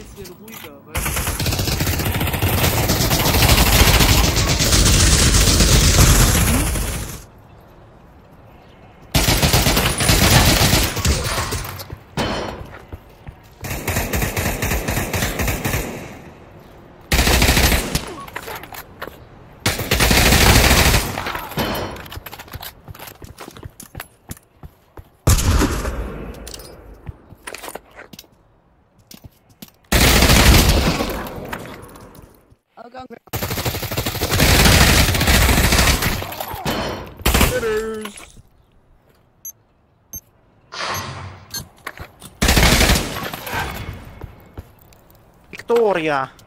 bisschen ruhiger, weißt かんね。Victoria.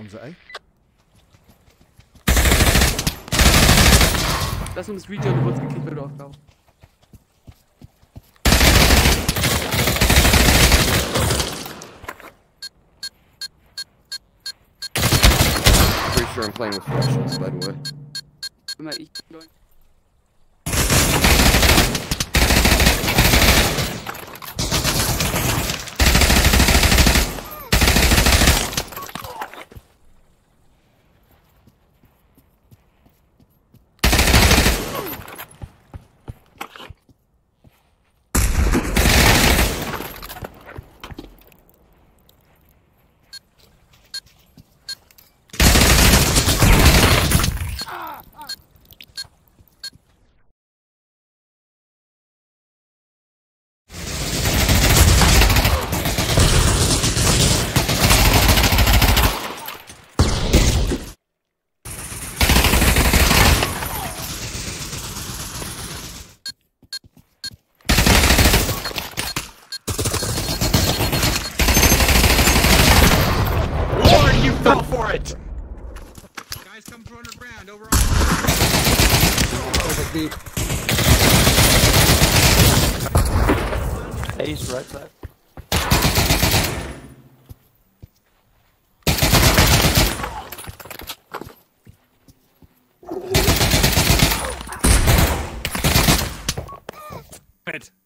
Bombs at A. Lass uns Region, du wurdest gekickt, weil du aufgabst. Pretty sure I'm playing with Russians, by the way. It! Guys come from underground, over Perfect B. Ace right side. it.